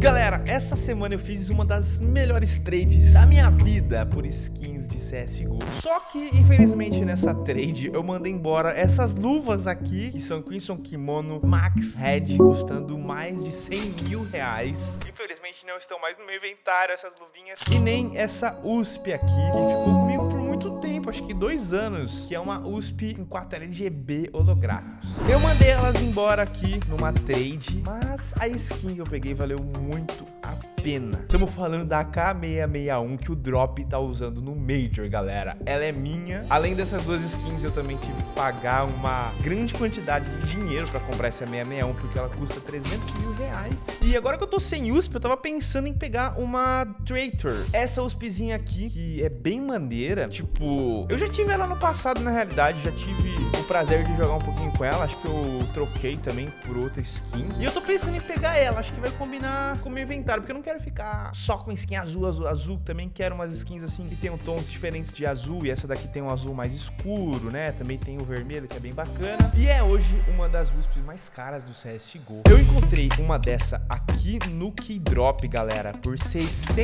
Galera, essa semana eu fiz uma das melhores trades da minha vida por skins de CSGO. Só que, infelizmente, nessa trade eu mandei embora essas luvas aqui, que são Crimson Kimono Max Red, custando mais de 100 mil reais. Infelizmente não estão mais no meu inventário essas luvinhas. E nem essa USP aqui, que ficou comigo tempo, acho que dois anos, que é uma USP com 4 LGB holográficos. Eu mandei elas embora aqui numa trade, mas a skin que eu peguei valeu muito a pena. Estamos falando da K661 que o Drop tá usando no Major, galera. Ela é minha. Além dessas duas skins, eu também tive que pagar uma grande quantidade de dinheiro para comprar essa 661, porque ela custa 300 mil reais. E agora que eu tô sem USP, eu tava pensando em pegar uma Traitor. Essa USPzinha aqui, que é bem maneira. Tipo, eu já tive ela no passado, na realidade. Já tive o prazer de jogar um pouquinho com ela. Acho que eu troquei também por outra skin. E eu tô pensando em pegar ela. Acho que vai combinar com o meu inventário, porque eu não quero ficar só com skin azul, azul, azul. Também quero umas skins assim que tenham tons diferentes de azul. E essa daqui tem um azul mais escuro, né? Também tem o vermelho, que é bem bacana. E é hoje uma das USPs mais caras do CSGO. Eu encontrei uma dessa aqui no Keydrop, galera, por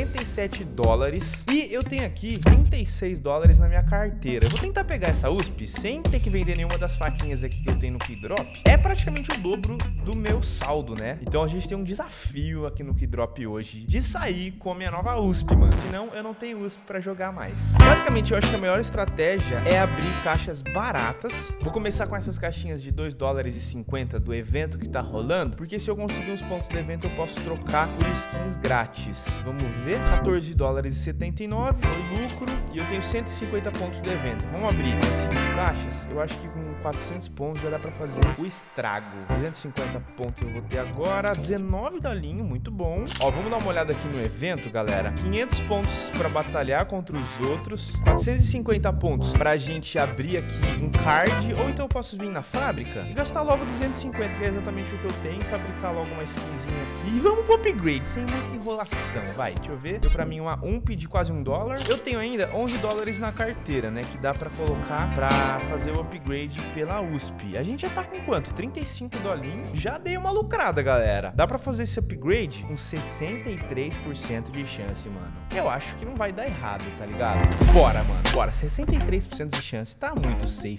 67 dólares. E eu tenho aqui 36 dólares na minha carteira. Eu vou tentar pegar essa USP sem ter que vender nenhuma das faquinhas aqui que eu tenho no Keydrop. É praticamente o dobro do meu saldo, né? Então a gente tem um desafio aqui no Keydrop hoje de sair com a minha nova USP, mano. Senão eu não tenho USP para jogar mais. Basicamente, eu acho que a melhor estratégia é abrir caixas baratas. Vou começar com essas caixinhas de 2 dólares e 50 do evento que tá rolando, porque se eu conseguir uns pontos do evento, eu posso trocar por skins grátis. Vamos ver. 14 dólares e 79 foi lucro e eu tenho 150 pontos do evento. Vamos abrir 5 caixas. Eu acho que com 400 pontos já dá para fazer o estrago. 250 pontos eu vou ter agora. 19 dolinho, muito bom. Ó, vamos dar uma uma olhada aqui no evento, galera, 500 pontos para batalhar contra os outros, 450 pontos pra gente abrir aqui um card, ou então eu posso vir na fábrica e gastar logo 250, que é exatamente o que eu tenho, fabricar logo uma skinzinha aqui. E vamos pro upgrade, sem muita enrolação, vai, deixa eu ver. Deu pra mim uma UMP de quase um dólar. Eu tenho ainda 11 dólares na carteira, né, que dá pra colocar pra fazer o upgrade pela USP. A gente já tá com quanto? 35 dolinhos. Já dei uma lucrada, galera. Dá pra fazer esse upgrade com 60 63% de chance, mano. Eu acho que não vai dar errado, tá ligado? Bora, mano, bora. 63% de chance, tá muito safe.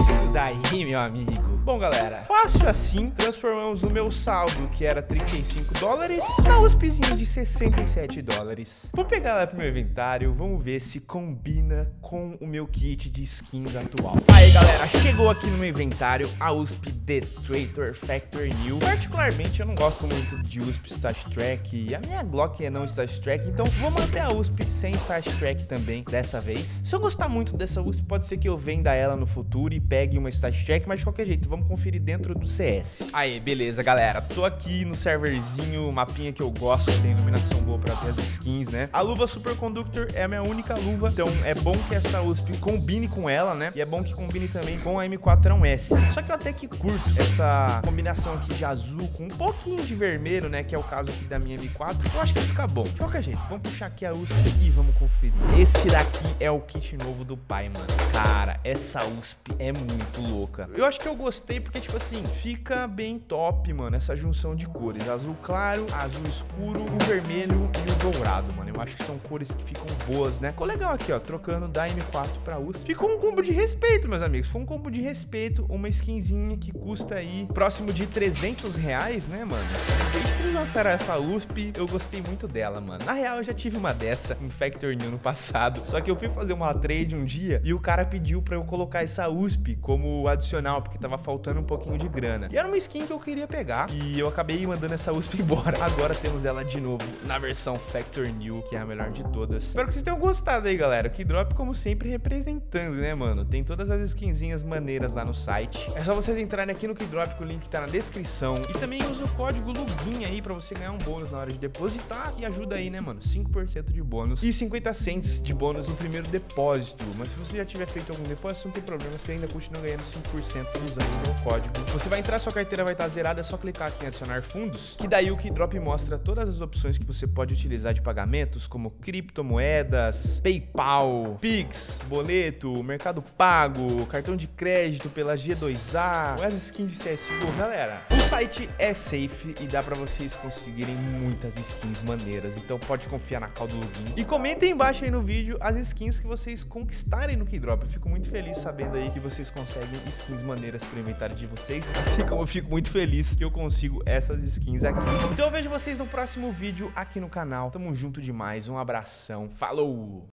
Isso daí, meu amigo. Bom, galera, fácil assim, transformamos o meu saldo, que era 35 dólares, na USPzinha de 67 dólares. Vou pegar ela pro meu inventário, vamos ver se combina com o meu kit de skins atual. Aí, galera, chegou aqui no meu inventário a USP The Traitor Factory New. Particularmente, eu não gosto muito de USP Stat Track a minha Glock é não Stat Track, então vou manter a USP sem Stat Track também dessa vez. Se eu gostar muito dessa USP, pode ser que eu venda ela no futuro e pegue uma Stat Track, mas de qualquer jeito, vamos conferir dentro do CS. Aí, beleza, galera. Tô aqui no serverzinho, mapinha que eu gosto, tem iluminação boa pra ter skins, né? A luva Superconductor é a minha única luva, então é bom que essa USP combine com ela, né? E é bom que combine também com a M4A1S. Só que eu até que curto essa combinação aqui de azul com um pouquinho de vermelho, né? Que é o caso aqui da minha M4 eu acho que vai ficar bom. De qualquer jeito, vamos puxar aqui a USP e vamos conferir. Esse daqui é o kit novo do pai, mano. Cara, essa USP é muito louca. Eu acho que eu gostei porque, tipo assim, fica bem top, mano, essa junção de cores. Azul claro, azul escuro, o vermelho e o dourado, mano. Eu acho que são cores que ficam boas, né? Ficou legal aqui, ó, trocando da M4 pra USP. Ficou um combo de respeito, meus amigos. Foi um combo de respeito, uma skinzinha que custa aí próximo de 300 reais, né, mano? Desde que eles lançaram essa USP, eu gostei muito dela, mano. Na real, eu já tive uma dessa em Factor New no passado. Só que eu fui fazer uma trade um dia e o cara pediu pra eu colocar essa USP como adicional, porque tava faltando um pouquinho de grana. E era uma skin que eu queria pegar e eu acabei mandando essa USP embora. Agora temos ela de novo na versão Factor New, que é a melhor de todas. Espero que vocês tenham gostado aí, galera. Que Drop, como sempre, representando, né, mano? Tem todas as skinzinhas maneiras lá no site. É só vocês entrarem aqui no Keydrop, que o link tá na descrição. E também usa o código LUGIN aí pra você ganhar um bônus na hora de depositar e ajuda aí, né, mano? 5% de bônus e 50 cents de bônus no primeiro depósito. Mas se você já tiver feito algum depósito, não tem problema, você ainda continua ganhando 5% usando o código. Você vai entrar, sua carteira vai estar zerada, é só clicar aqui em adicionar fundos, que daí o Keydrop mostra todas as opções que você pode utilizar de pagamentos, como criptomoedas, PayPal, Pix, boleto, Mercado Pago, cartão de crédito pela G2A, as skins de CSGO. Galera, site é safe e dá para vocês conseguirem muitas skins maneiras. Então pode confiar na call do login. E comentem embaixo aí no vídeo as skins que vocês conquistarem no Keydrop. Eu fico muito feliz sabendo aí que vocês conseguem skins maneiras pro inventário de vocês. Assim como eu fico muito feliz que eu consigo essas skins aqui. Então eu vejo vocês no próximo vídeo aqui no canal. Tamo junto demais. Um abração. Falou!